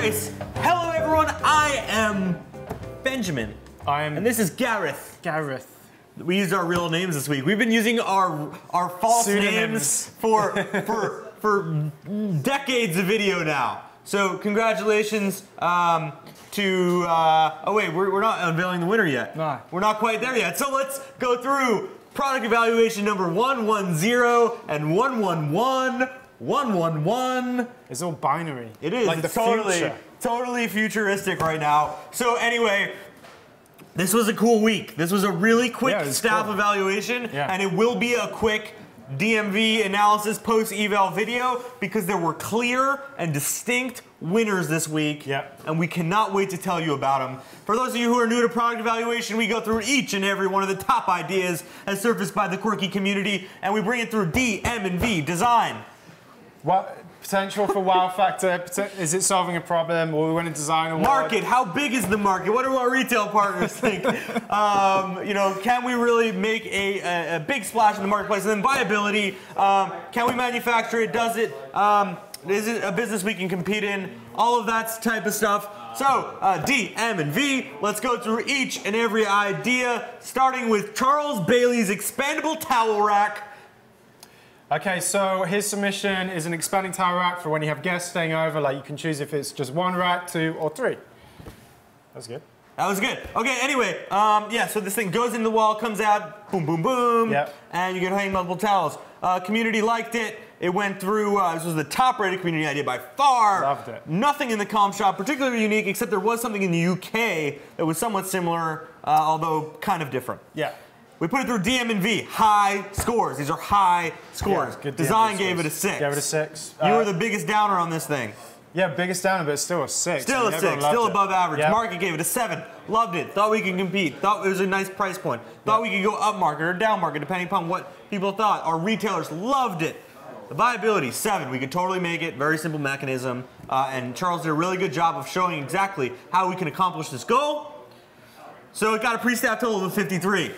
Grace. Hello, everyone. I am Benjamin, I am and this is Gareth. Gareth. We used our real names this week. We've been using our our false Pseudonyms. names for for for decades of video now. So congratulations um, to. Uh, oh wait, we're, we're not unveiling the winner yet. No. We're not quite there yet. So let's go through product evaluation number 110 and 111. 111. It's all binary. It is. Like the It's totally, future. totally futuristic right now. So anyway, this was a cool week. This was a really quick Yeah, staff cool. evaluation, Yeah. and it will be a quick DMV analysis post eval video because there were clear and distinct winners this week. And we cannot wait to tell you about them. For those of you who are new to product evaluation, we go through each and every one of the top ideas as surfaced by the quirky community, and we bring it through D, M, and V design. What potential for wow factor? Is it solving a problem? Will we win a design award? Market. How big is the market? What do our retail partners think? um, you know, can we really make a, a, a big splash in the marketplace? And then viability. Um, can we manufacture it? Does it? Um, is it a business we can compete in? All of that type of stuff. So uh, D, M, and V. Let's go through each and every idea, starting with Charles Bailey's expandable towel rack. Okay, so his submission is an expanding tower rack for when you have guests staying over. Like you can choose if it's just one rack, two, or three. That's good. That was good. Okay, anyway, um, yeah, so this thing goes in the wall, comes out, boom, boom, boom, Yep. and you can hang multiple towels. Uh, community liked it. It went through, uh, this was the top rated community idea by far. Loved it. Nothing in the comp shop particularly unique, except there was something in the UK that was somewhat similar, uh, although kind of different. Yeah. We put it through DM and V, high scores. These are high scores. Yeah, good Design DMV gave it a six. Gave it a six. You Uh, were the biggest downer on this thing. Yeah, biggest downer, but still a six. Still I a mean, six, still it. above average. Yeah. Market gave it a seven. Loved it. Thought we could compete. Thought it was a nice price point. Thought we could go up market or down market depending upon what people thought. Our retailers loved it. The viability seven. We could totally make it. Very simple mechanism. Uh, and Charles did a really good job of showing exactly how we can accomplish this goal. So it got a pre-staff total of 53.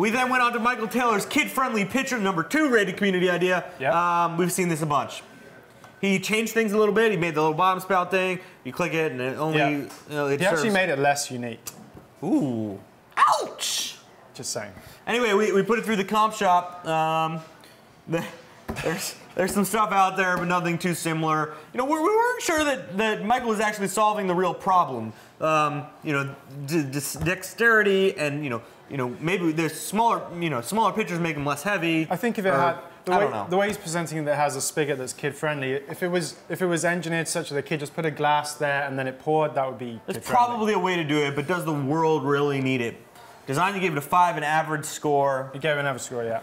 We then went on to Michael Taylor's kid-friendly pitcher number two rated community idea. Yep. Um, we've seen this a bunch. He changed things a little bit. He made the little bottom spout thing. You click it, and it only Yeah. you know, it He actually made it less unique. Ooh, ouch! Just saying. Anyway, we, we put it through the comp shop. Um, the, there's there's some stuff out there, but nothing too similar. You know, we're, we weren't sure that, that Michael was actually solving the real problem. Um, you know, dexterity and you know, you know, maybe there's smaller, you know, smaller pitchers make them less heavy. I think if it or- had the I way, don't know. the way he's presenting it that has a spigot that's kid friendly. If it was if it was engineered such that the kid just put a glass there and then it poured, that would be. Kid-friendly. probably a way to do it, but does the world really need it? Designed to give it a five, an average score. He gave another score, yeah.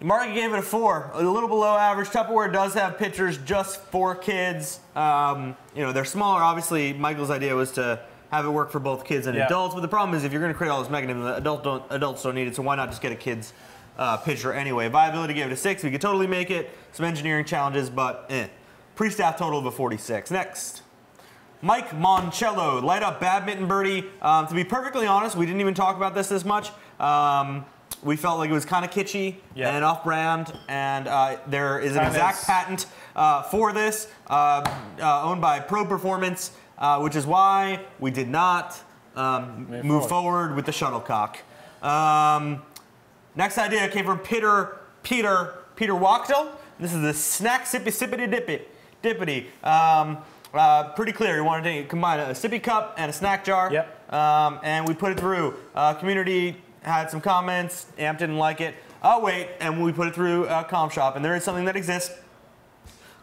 Market gave it a four, a little below average. Tupperware does have pitchers just for kids. Um, you know, they're smaller. Obviously, Michael's idea was to have it work for both kids and Yeah. adults. But the problem is, if you're going to create all this mechanism, adult don't, adults don't need it. So why not just get a kid's uh, picture anyway? Viability gave it a six. We could totally make it. Some engineering challenges, but eh. Pre-staff total of a 46. Next. Mike Moncello, light up badminton birdie. Um, to be perfectly honest, we didn't even talk about this this much. Um, we felt like it was kind of kitschy Yeah. and off-brand, and uh, there is an exact patent uh, for this, uh, uh, owned by Pro Performance, uh, which is why we did not um, Move forward. forward with the shuttlecock. Um, next idea came from Peter Peter Peter Wachtel. This is the snack sippy sippity dippy dippity. Um, uh, pretty clear. You wanted to combine a sippy cup and a snack jar. Yep. Um, and we put it through. Uh, community had some comments. Amp didn't like it. Oh wait, and we put it through uh, Comp Shop, and there is something that exists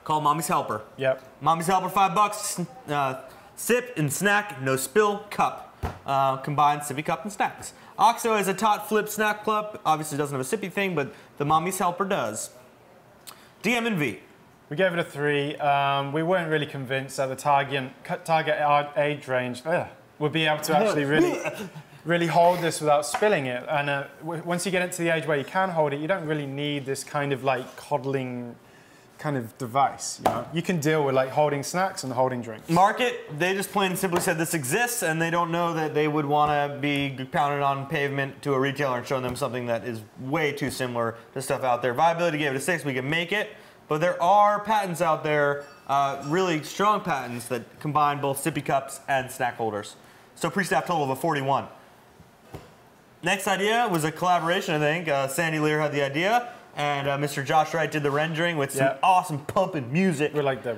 called Mommy's Helper. Yep. Mommy's Helper, five bucks. Uh, sip and snack, no spill cup. Uh, combined sippy cup and snacks. Oxo is a tot flip snack club. Obviously doesn't have a sippy thing, but the Mommy's Helper does. DM and V. We gave it a three. Um, we weren't really convinced that the target target age range ugh, would be able to actually really really hold this without spilling it. And uh, w- once you get into the age where you can hold it, you don't really need this kind of like coddling kind of device. You, know? you can deal with like holding snacks and holding drinks. Market, they just plain and simply said this exists, and they don't know that they would want to be pounded on pavement to a retailer and showing them something that is way too similar to stuff out there. Viability gave it a six. We can make it. but there are patents out there, uh, really strong patents that combine both sippy cups and snack holders. So pre-staff total of a 41. Next idea was a collaboration, I think. Uh, Sandy Lear had the idea, and uh, Mr. Josh Wright did the rendering with some Yeah. awesome pumping music. We're like the.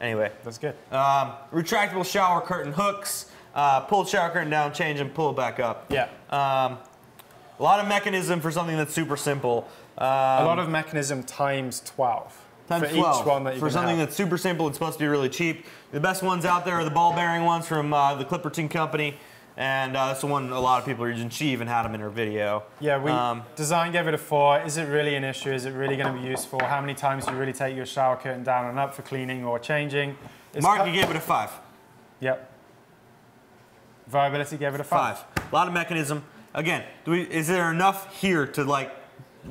Anyway, That's good. um, retractable shower curtain hooks, uh, pull the shower curtain down, change and pull it back up. Yeah. Um, a lot of mechanism for something that's super simple. Um, a lot of mechanism times 12. times for 12. each one that for something have. that's super simple, it's supposed to be really cheap. The best ones out there are the ball bearing ones from uh, the Clipperton Company, and uh, that's the one a lot of people are using. She even had them in her video. Yeah, we Um, design gave it a four. Is it really an issue? Is it really going to be useful? How many times do you really take your shower curtain down and up for cleaning or changing? It's Mark, you gave it a five. Yep. Viability gave it a five. Five. A lot of mechanism. Again, do we, is there enough here to like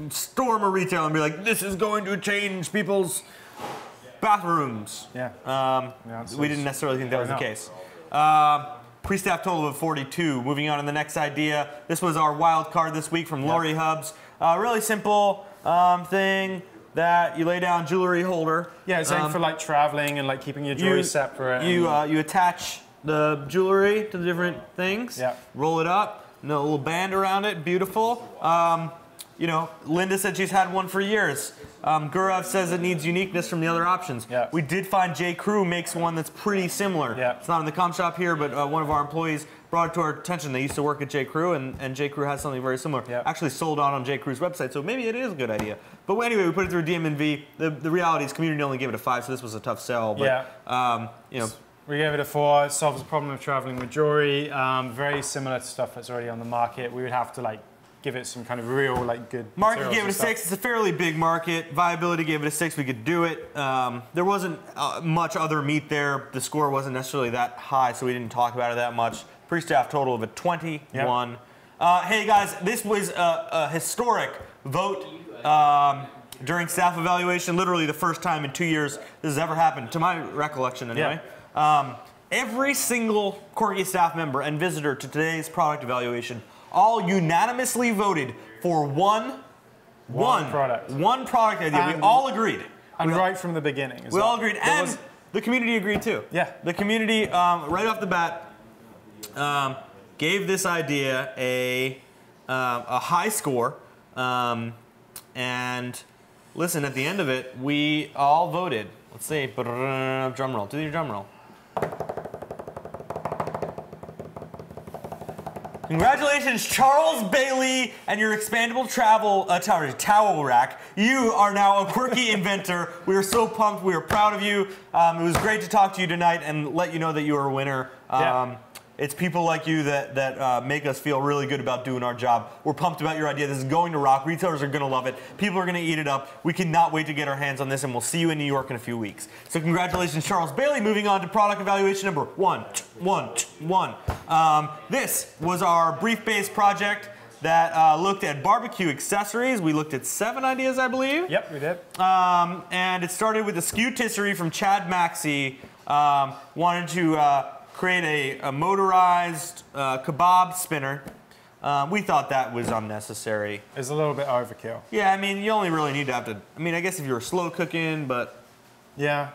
storm a retailer and be like, this is going to change people's bathrooms? Yeah. Um, answer we didn't necessarily think that was the case. Um, pre-staff total of 42. Moving on to the next idea. This was our wild card this week from Lori Hubs. Uh, really simple um, thing that you lay down jewelry holder. yeah, it's aimed Um, for like traveling and like keeping your jewelry you, separate. You uh, you attach the jewelry to the different things. Yeah. Roll it up. No little band around it. Beautiful. Um, you know, Linda said she's had one for years. Um, Gurav says it needs uniqueness from the other options. Yeah. We did find J. Crew makes one that's pretty similar. Yeah. It's not in the comp shop here, but uh, one of our employees brought it to our attention. They used to work at J. Crew, and, and J. Crew has something very similar. Actually sold out on J. Crew's website, so maybe it is a good idea. But anyway, we put it through DMNV. The, the reality is community only gave it a five, so this was a tough sell. But, Yeah. um, you know, We gave it a four. It solves the problem of traveling with jewelry. Um, very similar to stuff that's already on the market. We would have to like give it some kind of real like good. Market gave it a stuff. six. It's a fairly big market. Viability gave it a six. We could do it. Um, there wasn't uh, much other meat there. The score wasn't necessarily that high, so we didn't talk about it that much. Pre-staff total of a 21. Uh, hey guys, this was a, a historic vote um, during staff evaluation. Literally the first time in two years this has ever happened, to my recollection anyway. Um, every single Quirky staff member and visitor to today's product evaluation all unanimously voted for one, One one product. one product idea. we all agreed. And we, right from the beginning. we well. all agreed, There and was- the community agreed too. Yeah. the community um, right off the bat um, gave this idea a um, a high score, um, and listen, at the end of it, we all voted. Let's see, drum roll. Do your drum roll. Congratulations, Charles Bailey, and your expandable travel uh, tower, towel rack. You are now a quirky inventor. We are so pumped. We are proud of you. Um, it was great to talk to you tonight and let you know that you are a winner. Um, Yeah. It's people like you that, that uh, make us feel really good about doing our job. We're pumped about your idea. This is going to rock. Retailers are going to love it. People are going to eat it up. We cannot wait to get our hands on this, and we'll see you in New York in a few weeks. So congratulations, Charles Bailey. Moving on to product evaluation number one, one, one. Um, this was our brief-based project that uh, looked at barbecue accessories. We looked at seven ideas, I believe. Yep, we did. Um, and it started with a skew-tisserie from Chad Maxey. Um, wanted to uh, create a, a motorized uh, kebab spinner. Um, we thought that was unnecessary. It's a little bit overkill. Yeah, I mean, you only really need to have to. I mean, I guess if you were slow cooking, but Yeah.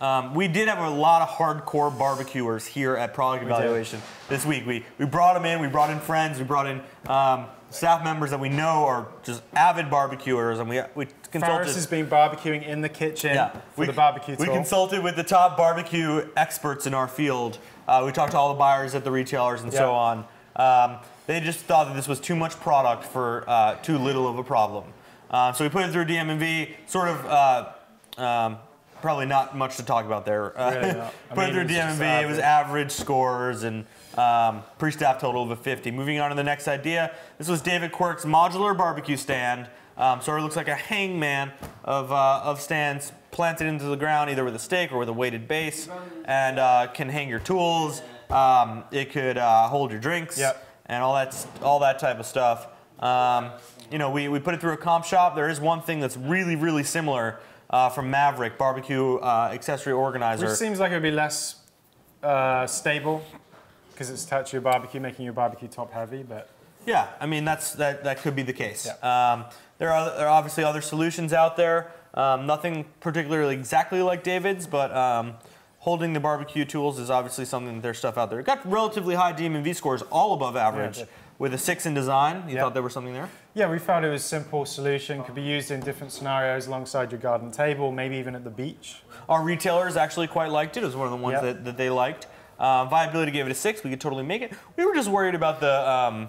um, we did have a lot of hardcore barbecuers here at Product. Evaluation this week. We we brought them in. We brought in friends. We brought in um, staff members that we know are just avid barbecuers, and we we consulted. Faris has been barbecuing in the kitchen Yeah, for the barbecue We consulted with the top barbecue experts in our field. Uh, we talked to all the buyers at the retailers and so on. Um, they just thought that this was too much product for uh, too little of a problem. Uh, so we put it through DMV. Sort of, uh, um, probably not much to talk about there. Uh, Really. I put mean, it through it DMV. It was average scores and um, pre-staff total of a 50. Moving on to the next idea. This was David Quirk's modular barbecue stand. Um, sort of looks like a hangman of, uh, of stands planted into the ground, either with a stake or with a weighted base, and uh, can hang your tools. Um, it could uh, hold your drinks Yep. and all that, all that type of stuff. Um, you know, we, we put it through a comp shop. There is one thing that's really, really similar uh, from Maverick Barbecue uh, Accessory Organizer. Which seems like it would be less uh, stable because it's attached to your barbecue, making your barbecue top heavy. But Yeah, I mean that's that that could be the case. Yeah. Um, there are there are obviously other solutions out there. Um, nothing particularly exactly like David's, but um, holding the barbecue tools is obviously something that there's stuff out there. It got relatively high DMV scores, all above average, Yeah. with a six in design. You Yeah. thought there was something there? Yeah, we found it was a simple solution, could be used in different scenarios alongside your garden table, maybe even at the beach. Our retailers actually quite liked it. It was one of the ones that, that they liked. Uh, viability gave it a six. We could totally make it. We were just worried about the um,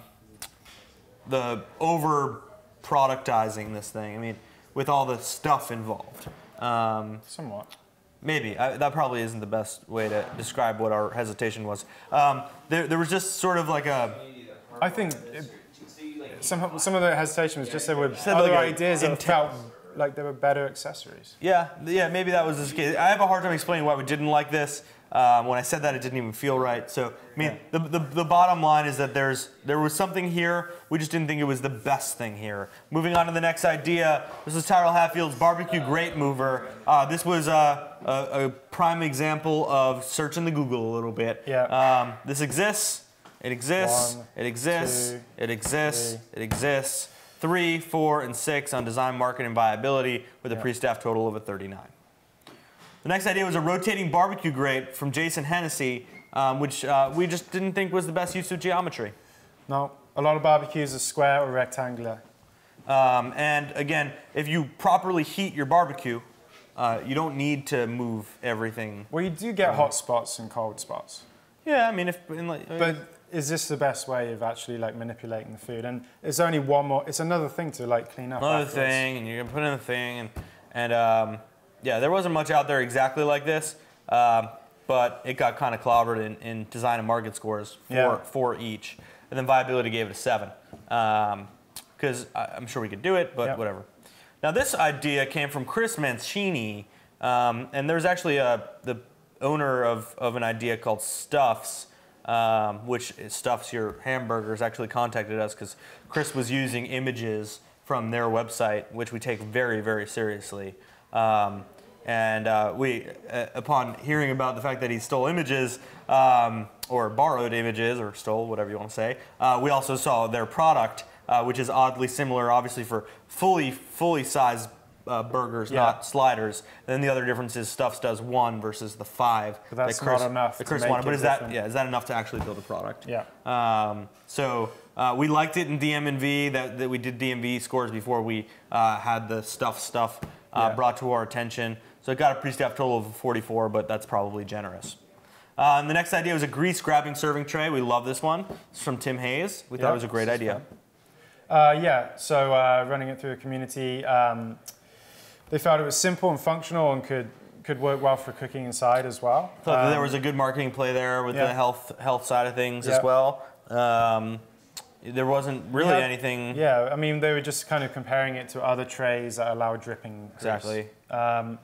the over productizing this thing. I mean, with all the stuff involved. Um, Somewhat. maybe I, that probably isn't the best way to describe what our hesitation was. Um, there, there was just sort of like a I think it, some, some of the hesitation was just there were Said other like ideas that felt like there were better accessories. Yeah, yeah, maybe that was the case. I have a hard time explaining why we didn't like this. Um, when I said that, it didn't even feel right. So, I mean, the, the, the bottom line is that there's there was something here. We just didn't think it was the best thing here. Moving on to the next idea. This is Tyrell Hatfield's barbecue grate mover. Uh, this was uh, a, a prime example of searching the Google a little bit. Yeah. Um, this exists. It exists. One, it exists. two, it exists. three. It exists. Three, four, and six on design, market, and viability with a Yeah. pre-staff total of a 39. The next idea was a rotating barbecue grate from Jason Hennessy, um, which uh, we just didn't think was the best use of geometry. No, a lot of barbecues are square or rectangular. Um, and again, if you properly heat your barbecue, uh, you don't need to move everything. Well, you do get hot spots and cold spots. Yeah, I mean, if in like, But is this the best way of actually like manipulating the food? And it's only one more. It's another thing to like clean up. another afterwards. thing, and you're gonna put in a thing, and and um, yeah, there wasn't much out there exactly like this, um, but it got kind of clobbered in, in design and market scores for Yeah. for each, and then viability gave it a seven, because I'm sure we could do it, but Yep. whatever. Now this idea came from Chris Mancini, um, and there's actually a the owner of of an idea called Stuffs. Um, which stuffs your hamburgers actually contacted us because Chris was using images from their website, which we take very, very seriously. Um, and uh, we, uh, upon hearing about the fact that he stole images, um, or borrowed images, or stole, whatever you want to say, uh, we also saw their product, uh, which is oddly similar, obviously for fully, fully sized uh, burgers, Yeah. not sliders. And then the other difference is Stuffs does one versus the five. But that's that Chris, not enough that Chris wanted. But is that yeah? Is that enough to actually build a product? Yeah. Um, so uh, we liked it in DMV that, that we did DMV scores before we uh, had the stuff stuff uh, Yeah. brought to our attention. So it got a pre-staff total of 44, but that's probably generous. Uh, the next idea was a grease grabbing serving tray. We love this one. It's from Tim Hayes. We thought Yeah, it was a great idea. Uh, yeah, so uh, running it through a community, um, they found it was simple and functional and could could work well for cooking inside as well. Thought that there Um, was a good marketing play there with the health health side of things as well. Um, there wasn't really Yeah. anything. Yeah, I mean they were just kind of comparing it to other trays that allow dripping. Exactly. Um,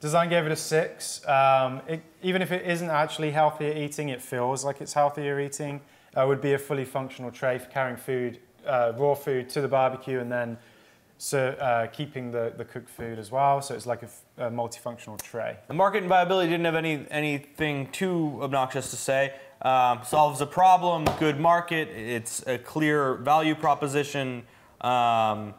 design gave it a six. Um, it, even if it isn't actually healthier eating, it feels like it's healthier eating. Uh, would be a fully functional tray for carrying food, uh, raw food to the barbecue, and then so, uh, keeping the, the cooked food as well. So it's like a, f- a multifunctional tray. The market and viability didn't have any anything too obnoxious to say. Um, solves a problem, good market. It's a clear value proposition. Um,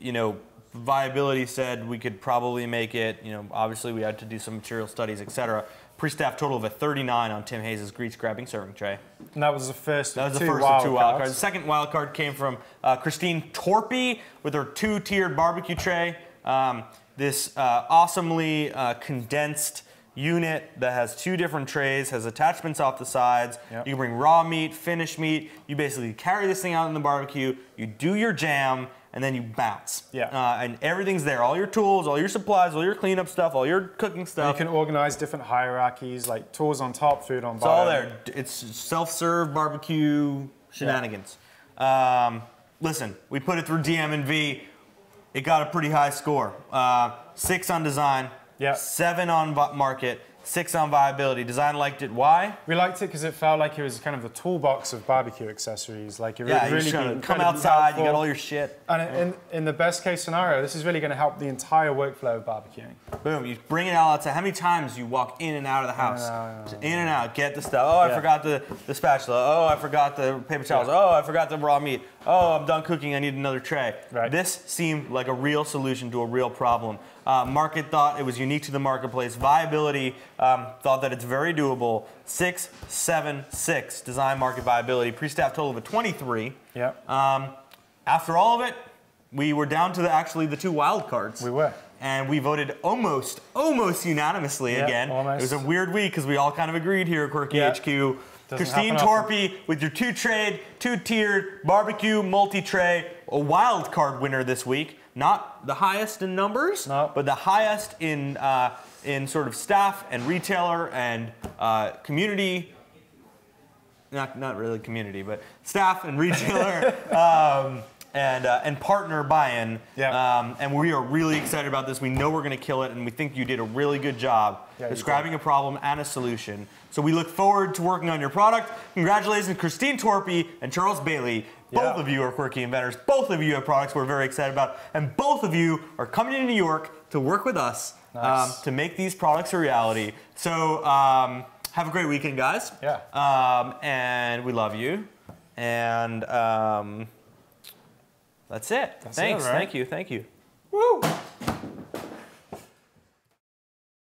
you know, viability said we could probably make it. You know, obviously we had to do some material studies, etc. Pre-staff total of a 39 on Tim Hayes' grease grabbing serving tray. And that was the first That of was the two first of two wild cards. cards. The second wild card came from uh, Christine Torpy with her two-tiered barbecue tray. Um, this uh, awesomely uh, condensed unit that has two different trays, has attachments off the sides. Yep. You can bring raw meat, finished meat. You basically carry this thing out in the barbecue. You do your jam, and then you bounce. Yeah. Uh, and everything's there. All your tools, all your supplies, all your cleanup stuff, all your cooking stuff. You can organize different hierarchies, like tools on top, food on bottom. It's all there. It's self-serve barbecue shenanigans. Um, listen, we put it through DM and V. It got a pretty high score. Uh, six on design, Yeah. seven on market, six on viability. Design liked it. Why? We liked it because it felt like it was kind of the toolbox of barbecue accessories. Like it Yeah, really be to come outside. You helpful. got all your shit. And in, in the best case scenario, this is really going to help the entire workflow of barbecuing. Boom. You bring it all outside. How many times you walk in and out of the house? and out, in and out. Get the stuff. Oh, I forgot the, the spatula. Oh, I forgot the paper towels. Oh, I forgot the raw meat. Oh, I'm done cooking. I need another tray. Right. This seemed like a real solution to a real problem. Uh, market thought it was unique to the marketplace. Viability um, thought that it's very doable. Six, seven, six. Design market viability. Pre-staff total of a 23. Yeah, Um, after all of it, we were down to the, actually the two wild cards. we were. And we voted almost, almost unanimously Yeah, again. almost. It was a weird week because we all kind of agreed here at Quirky Yeah. HQ. Christine happen often. Torpy with your two trade, two tiered barbecue multi tray, a wild card winner this week. Not the highest in numbers, No. but the highest in uh, in sort of staff and retailer and uh, community. Not not really community, but staff and retailer. um, and, uh, and partner buy-in, Yeah. um, and we are really excited about this. We know we're going to kill it, and we think you did a really good job Yeah, describing a problem and a solution. So we look forward to working on your product. Congratulations, Christine Torpy and Charles Bailey. Both Yeah. of you are quirky inventors. Both of you have products we're very excited about, and both of you are coming to New York to work with us um, to make these products a reality. So um, have a great weekend, guys. Yeah. Um, and we love you. And um, that's it. That's it, Thanks. right? Thank you. Thank you. Woo!